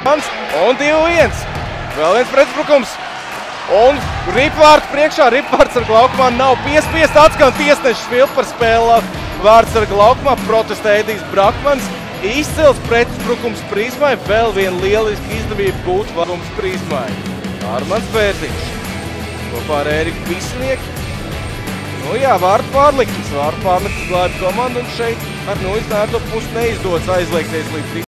Un 2-1. Vēl viens pretbrukums. Un Ripvārds priekšā. Ripvārds ar glaukumā nav piespiest. Atskan tiesnešs vilp par spēlē. Vārds ar glaukumā protestē Edijs Brakmans. Izcils pretbrukums prizmai. Vēl viena lieliska izdevība būt vārums prizmai. Armans Bērziņš. Kopā ar Ēriku Visnieku. Nu jā, vārdu pārlikums. Vārdu pārlikums glābi komandu un šeit ar nu noiznārto pusi neizdodas aizliekties līdz